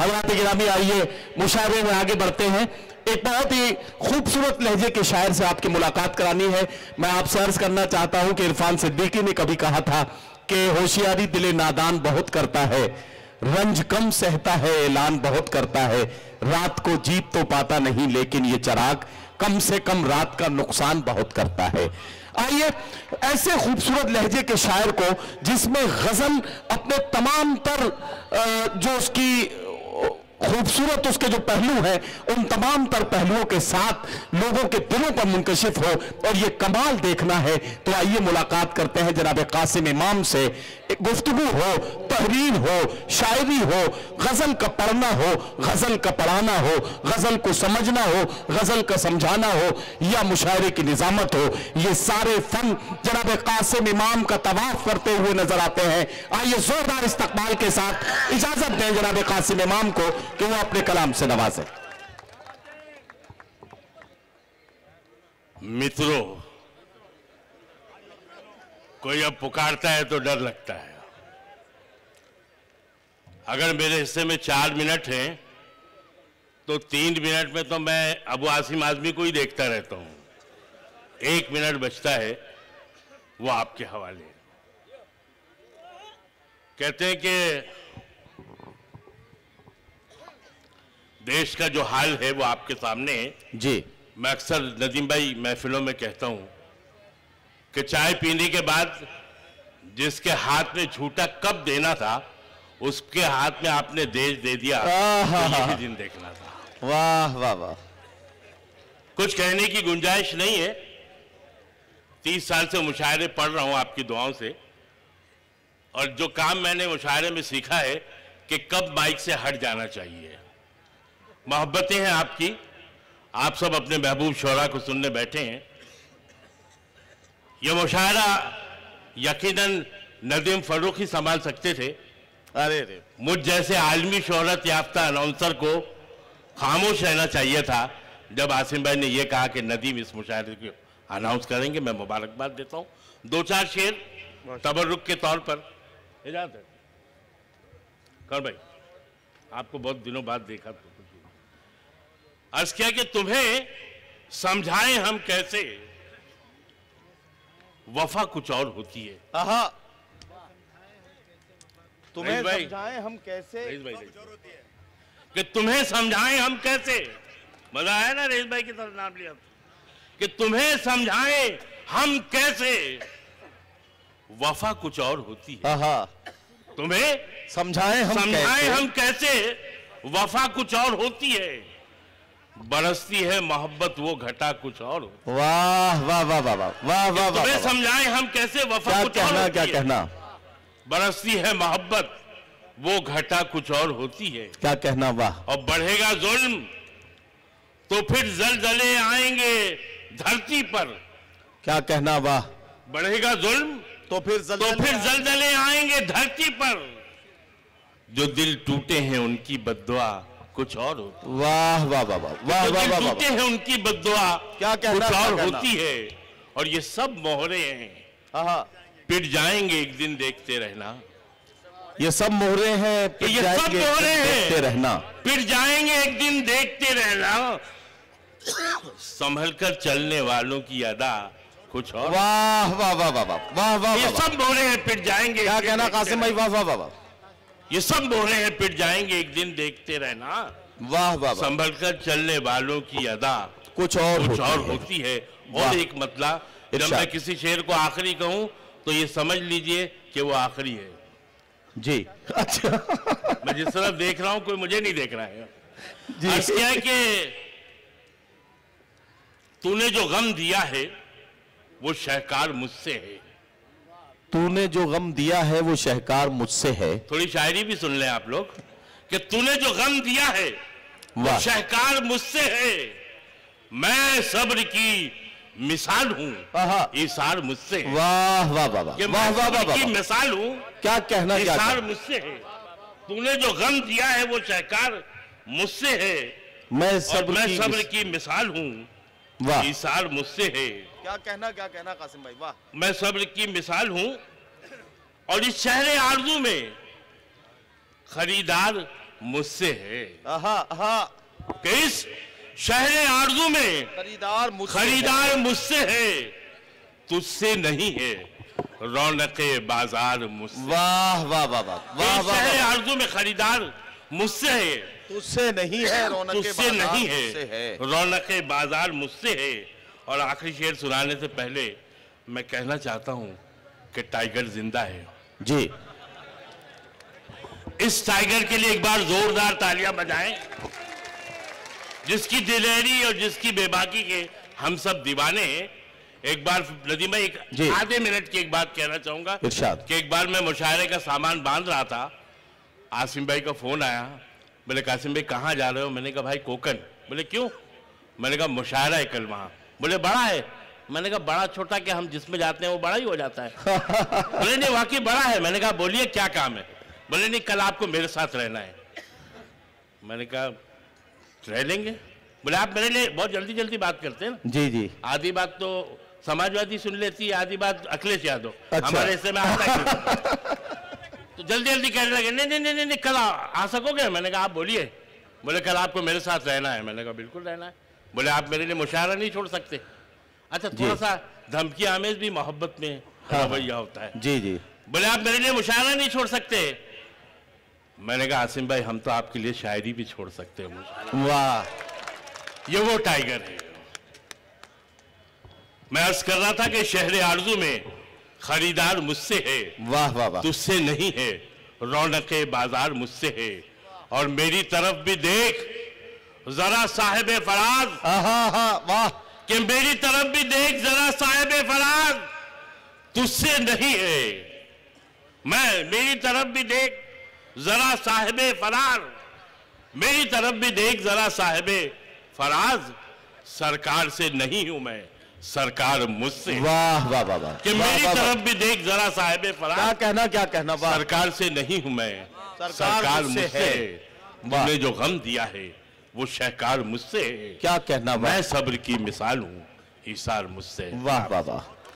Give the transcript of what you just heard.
हजरात गिरामी आइए, मुशायरे में आगे बढ़ते हैं। एक बहुत ही खूबसूरत लहजे के शायर से आपकी मुलाकात करानी है। मैं आपसे अर्ज़ करना चाहता हूँ कि इरफान सिद्दीकी ने कभी कहा था कि होशियारी दिले नादान बहुत करता है, रंज कम सहता है, ऐलान बहुत करता है। रात को जीत तो पाता नहीं, लेकिन ये चराग कम से कम रात का नुकसान बहुत करता है। आइए, ऐसे खूबसूरत लहजे के शायर को, जिसमें गज़ल अपने तमाम तर जो उसकी खूबसूरत उसके जो पहलू हैं, उन तमाम तर पहलुओं के साथ लोगों के दिलों पर मुंकशिफ हो और ये कमाल देखना है। तो आइए मुलाकात करते हैं जनाब कासिम इमाम से। गुफ्तु हो तहरीर हो, शायरी हो, गज़ल का पढ़ना हो, गज़ल का पढ़ाना हो, गज़ल को समझना हो, गज़ल का समझाना हो, या मुशायरे की निजामत हो, ये सारे फन जनाब कासिम इमाम का तवाफ करते हुए नज़र आते हैं। आइए जोरदार इस्तकबाल के साथ इजाज़त दें जनाब कासिम इमाम को कि वो अपने कलाम से नवाजें। मित्रों, कोई अब पुकारता है तो डर लगता है। अगर मेरे हिस्से में चार मिनट हैं तो तीन मिनट में तो मैं अबू आसिम आजमी को ही देखता रहता हूँ। एक मिनट बचता है वो आपके हवाले कहते हैं कि देश का जो हाल है वो आपके सामने है। जी। मैं अक्सर नदीम भाई महफिलों में कहता हूँ कि चाय पीने के बाद जिसके हाथ में झूठा कब देना था उसके हाथ में आपने देश दे दिया। तो ये दिन देखना था। वाह वाह वाह। कुछ कहने की गुंजाइश नहीं है। तीस साल से मुशायरे पढ़ रहा हूँ आपकी दुआओं से। और जो काम मैंने मुशायरे में सीखा है कि कब माइक से हट जाना चाहिए। मोहब्बतें हैं आपकी। आप सब अपने महबूब शोरा को सुनने बैठे हैं। यह मुशायरा यकीनन नदीम फरूखी संभाल सकते थे। अरे रे मुझ जैसे आलमी शोहरत याफ्ता अनाउंसर को खामोश रहना चाहिए था जब आसिम भाई ने यह कहा कि नदीम इस मुशायरे को अनाउंस करेंगे मैं मुबारकबाद देता हूँ। दो चार शेर तबरुक के तौर पर। इजाज़त है। कर भाई? आपको बहुत दिनों बाद देखा तो अर्ज़ किया कि तुम्हें समझाएँ हम कैसे। वफा कुछ और होती है। तुम्हें समझाएँ हम कैसे। कि तुम्हें समझाएँ हम कैसे? मज़ा आया ना रेश भाई की तरफ़ नाम लिया? कि तुम्हें समझाएँ हम कैसे? वफा कुछ और होती है। आहा। तुम्हें समझाएँ हम समझाएँ कैसे? हम कैसे? वफा कुछ और होती है। बरसती है मोहब्बत वो घटा कुछ और होती वाह वाह वाह वाह वाह वाह वाह वाह तुम्हें समझाएँ हम कैसे वफा क्या कुछ और कहना होती क्या है? कहना? बरसती है मोहब्बत वो घटा कुछ और होती है। क्या कहना वाह? और बढ़ेगा जुल्म तो फिर जलजले आएँगे धरती पर। क्या कहना वाह? बढ़ेगा जुल्म तो फिर तो फिर जलजले आएँगे धरती पर। जो दिल टूटे हैं उनकी बददुआ कुछ और होती वाह वाह वाह वाह वाह वाह वाह टूटे हैं उनकी बदवा क्या कहना, कुछ और होती है। और ये सब मोहरे हैं। आहा पिट जाएँगे एक दिन देखते रहना। ये सब मोहरे हैं पिट ये सब मोहरे हैं। देखते रहना। पिट जाएँगे एक दिन देखते रहना। संभल कर चलने वालों की अदा कुछ और। वाह वाह वाह वाह वाह वाह वाह ये। सब बोले हैं पिट जाएँगे क्या कहना कासिम भाई? वाह वाह वाह वाह। ये सब बोले हैं पिट जाएँगे एक दिन देखते रहना। वाह वाह वाह। संभल कर चलने वालों की अदा कुछ और कुछ और होती है। और एक जब मैं किसी शेर को आखिरी कहूँ तो ये समझ लीजिए कि वो आखिरी है। जी। अच्छा। मैं जिस तरफ़ देख रहा हूँ कोई मुझे नहीं देख रहा है। जी। क्या है कि तूने जो गम दिया है वो शहकार मुझसे है। तूने जो गम दिया है वो शहकार मुझसे है। थोड़ी शायरी भी सुन लें आप लोग कि तूने जो गम दिया है वो वाह। शहकार मुझसे है। मैं सब्र की मिसाल हूँ। ईसार मुझसे। वाह वाह वाह वाह। वाह वाह वाह वाह मिसाल हूँ। क्या कहना क्या ईसार मुझसे है। तूने जो गम दिया है वो शहकार मुझसे है। मैं सब्र मैं की सब्र की मिसाल हूँ। वाह। ईसार मुझसे है। क्या कहना क्या कहना कासिम भाई? वाह। मैं सब्र की मिसाल हूँ। और इस शहर आरज़ू में खरीदार मुझसे है। आहा आहा। इस शहर आरज़ू में। खरीदार मुझसे खरीदार मुझसे है। तुझसे नहीं है। रौनक बाज़ार मुझसे। वाह वाह वाह वाह वाह वाह। आरज़ू में खरीदार मुझसे है। तुझसे नहीं है रौनक तुझसे नहीं है। है। रौनक बाज़ार मुझसे है। और आखिरी शेर सुनाने से पहले मैं कहना चाहता हूँ कि टाइगर ज़िंदा है। जी। इस टाइगर के लिए एक बार जोरदार तालियाँ बजाएँ। जिसकी दिलेरी और जिसकी बेबाकी के हम सब दीवाने एक बार नदीमा एक आधे मिनट की एक बात कहना चाहूँगा इरशाद। कि एक बार मैं मुशायरे का सामान बाँध रहा था। आसिम भाई का फ़ोन आया। बोले कासिम भाई कहाँ जा रहे हो? मैंने कहा भाई कोकन बोले क्यों? मैंने कहा मुशायरा है कल वहाँ। बोले बड़ा है। मैंने कहा बड़ा छोटा क्या? हम जिसमें जाते हैं वो बड़ा ही हो जाता है। बोले नहीं वाकई बड़ा है। मैंने कहा बोलिए क्या काम है? बोले नहीं कल आपको मेरे साथ रहना है। मैंने कहा रह लेंगे। बोले आप मेरे लिए बहुत जल्दी जल्दी बात करते हैं ना। जी जी। आधी बात तो समाजवादी सुन लेती है आधी बात अखिलेश यादव। अच्छा। हमारे हिस्से में आता है। तो जल्दी जल्दी कहने लगे नहीं नहीं नहीं नहीं, कल आ, आ सकोगे? मैंने कहा आप बोलिए। बोले कल आपको मेरे साथ रहना है। मैंने कहा बिल्कुल रहना है। बोले आप मेरे लिए मुशायरा नहीं छोड़ सकते। अच्छा थोड़ा सा धमकी आमेज भी मोहब्बत में हाँ। रवैया होता है। जी जी। बोले आप मेरे लिए मुशायरा नहीं छोड़ सकते। मैंने कहा आसिम भाई हम तो आपके लिए शायरी भी छोड़ सकते हैं मुझे। वाह ये वो टाइगर है। मैं अर्ज़ कर रहा था कि शहर आरज़ू में खरीदार मुझसे है। वाह वाह वाह। तुझसे नहीं है रौनक बाज़ार मुझसे है। और मेरी तरफ़ भी देख जरा साहेब फराज वाह। कि मेरी तरफ़ भी देख जरा साहेब फराज तुझसे नहीं है। मैं मेरी तरफ़ भी देख जरा साहेब फरार। मेरी तरफ़ भी देख जरा साहेब फराज। सरकार से नहीं हूँ मैं सरकार मुझसे। वाह वाह वाह वाह। कि मेरी वाह। तरफ़ भी देख जरा साहेब क्या फराज कहना क्या कहना वाह। सरकार से नहीं हूँ मैं सरकार मुझसे तुमने जो गम दिया है वो शहकार मुझसे क्या कहना मैं सब्र की मिसाल हूँ हिसार मुझसे। वाह वाह वाह।